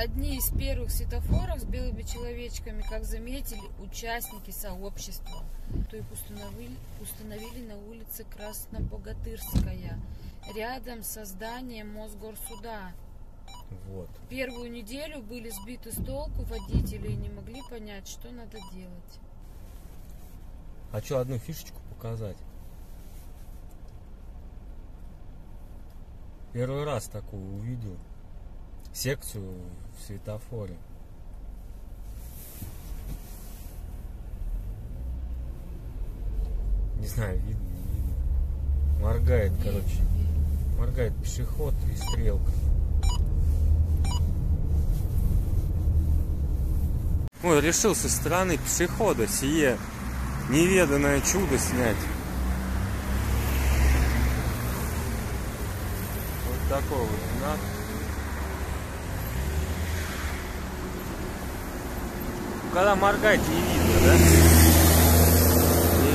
одни из первых светофоров с белыми человечками, как заметили участники сообщества, то их установили, установили на улице Краснобогатырская, рядом со зданием Мосгорсуда. Вот. Первую неделю были сбиты с толку водители и не могли понять, что надо делать. А что, одну фишечку показать? Первый раз такую увидел. Секцию в светофоре. Не знаю, видно, не видно. Моргает, короче. Моргает пешеход и стрелка. Ой, решил со стороны пешехода сие неведанное чудо снять. Вот такой вот знак. Когда моргает, не видно, да? Не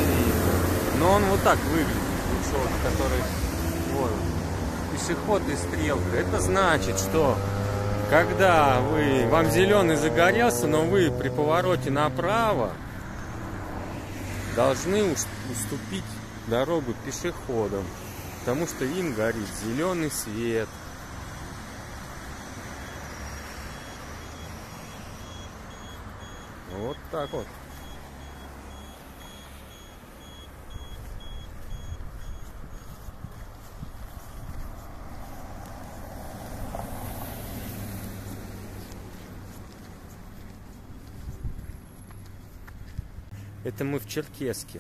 видно. Но он вот так выглядит, вот, который вот, пешеходная стрелка. Это значит, что когда вы, вам зеленый загорелся, но вы при повороте направо должны уступить дорогу пешеходам, потому что им горит зеленый свет. Вот так вот. Это мы в Черкеске.